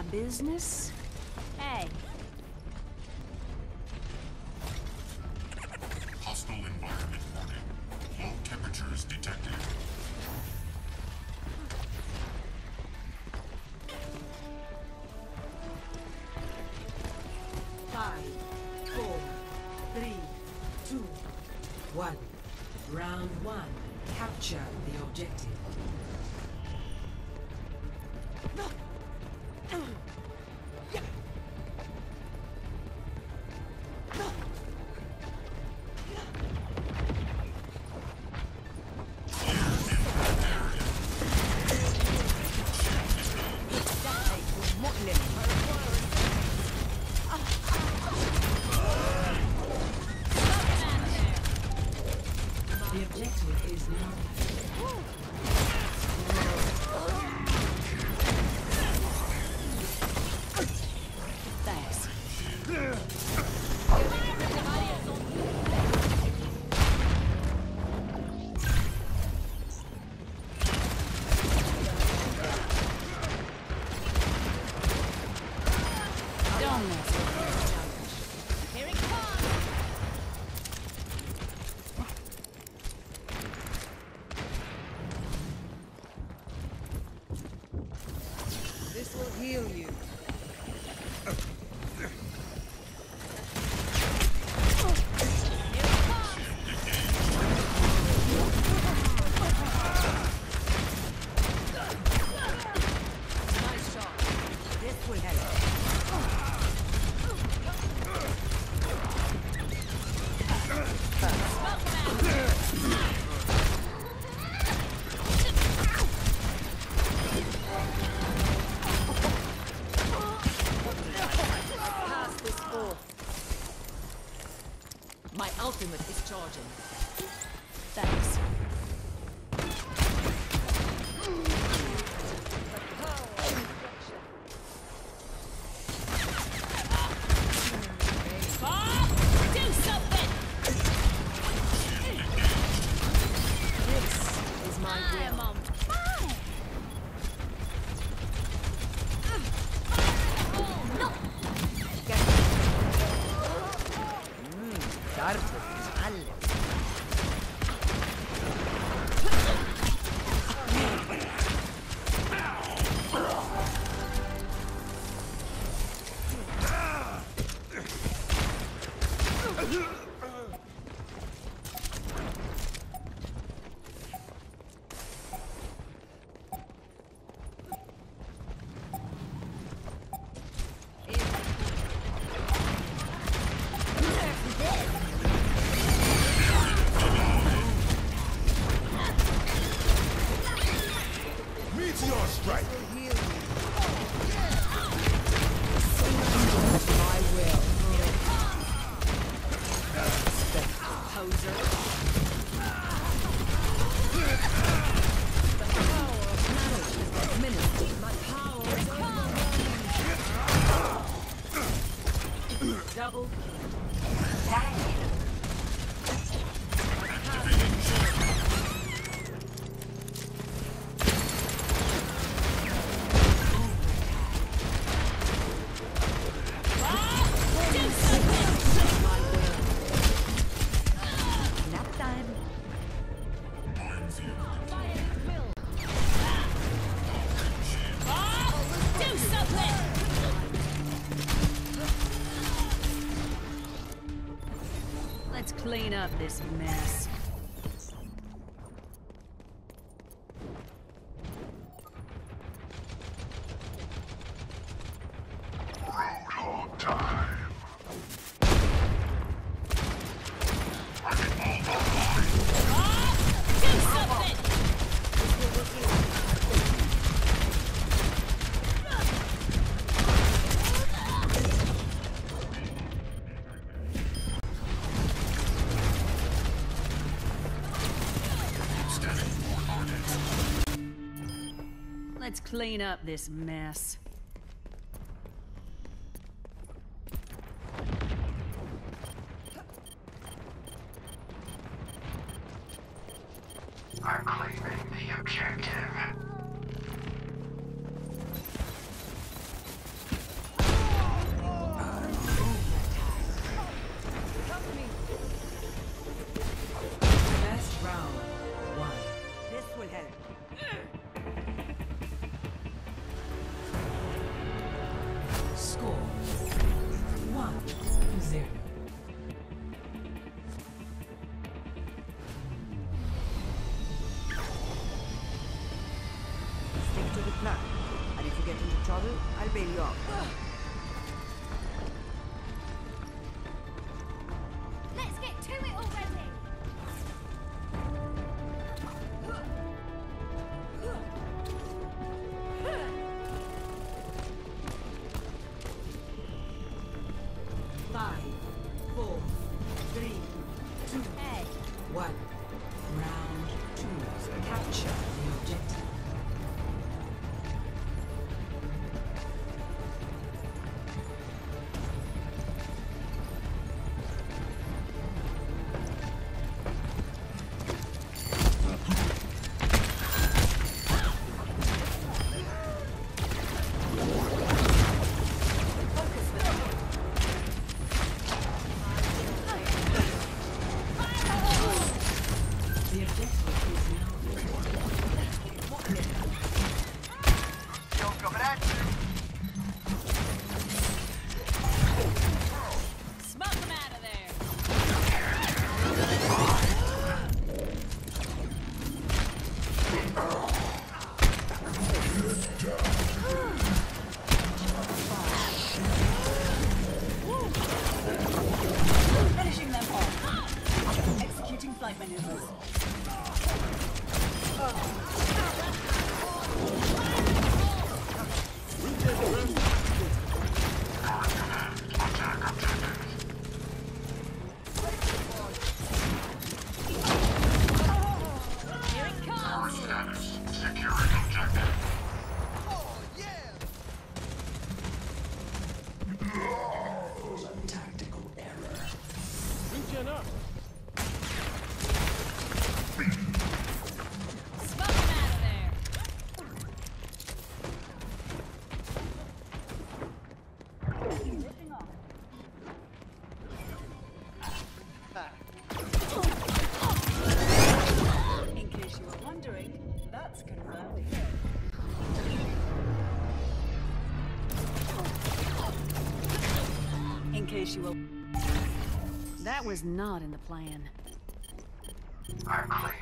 my business? Hey. Hostile environment warning. Low temperatures detected. Five, four, three, two, one. Round one. Capture the objective. Double kill. Of up this mess. Clean up this mess. melhor. That was not in the plan. I'm claiming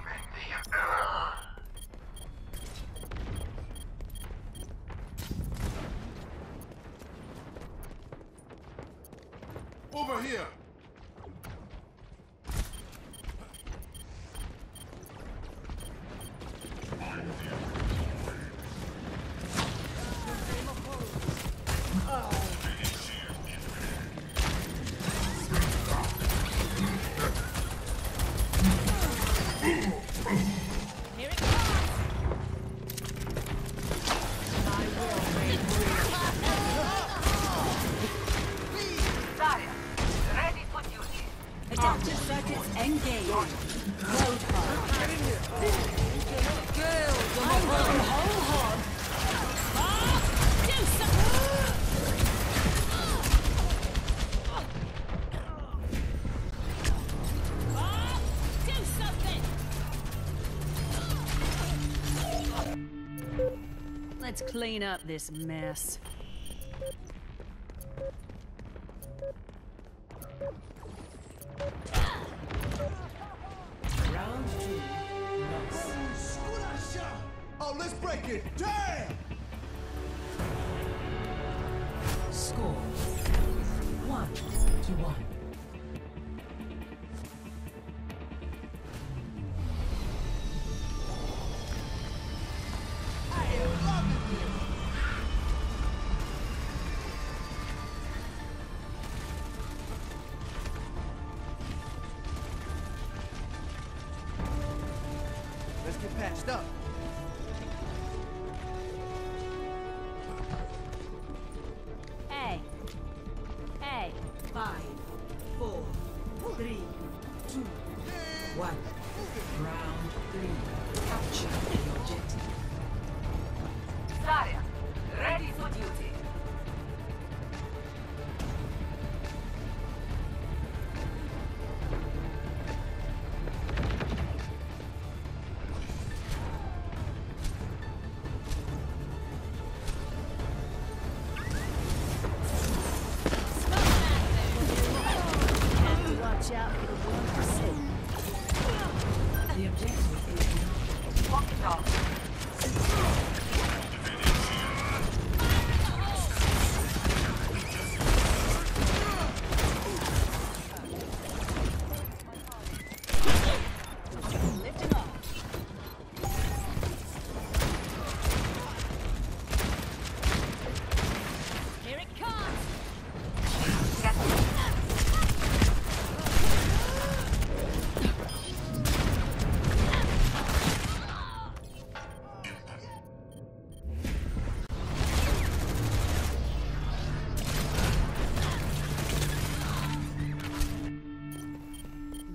the... Over here! clean up this mess. Round two. Oh, let's break it. Damn! Score. One to one. patched up.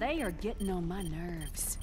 They are getting on my nerves.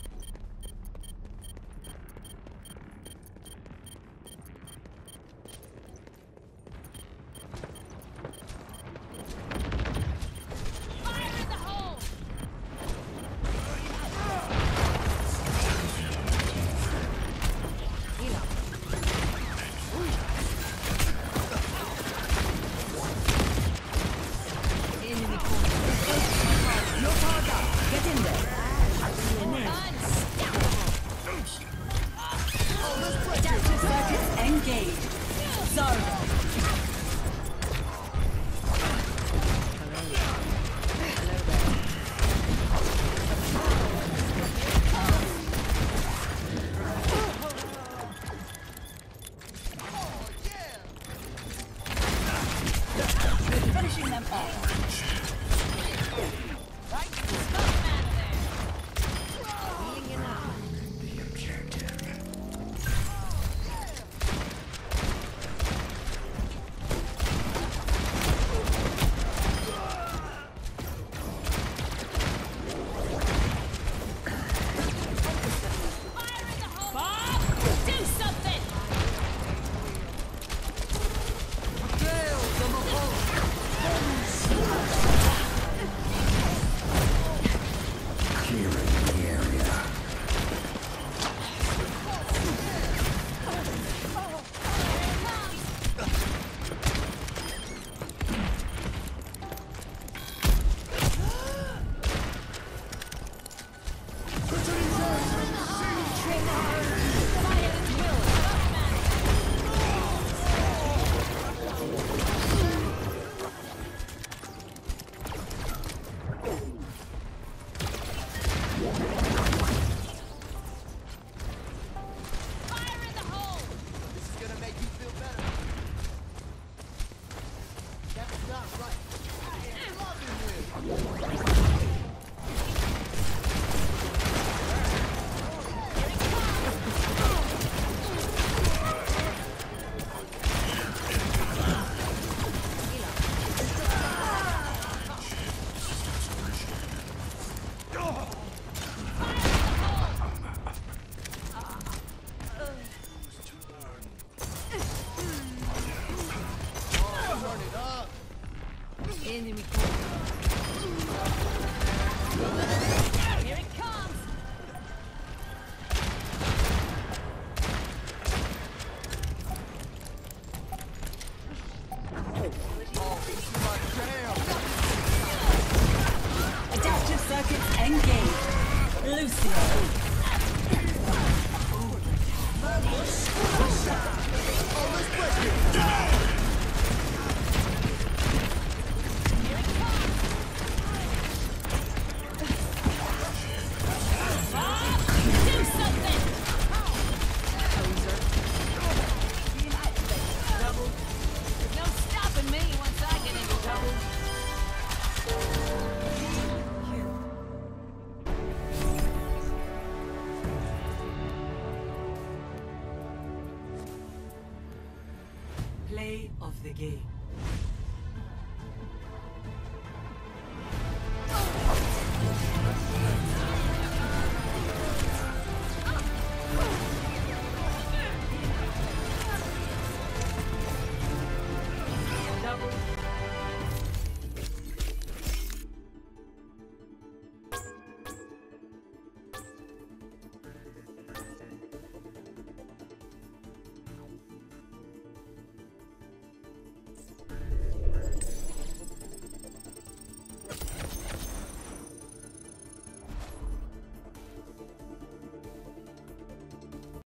Them engaged.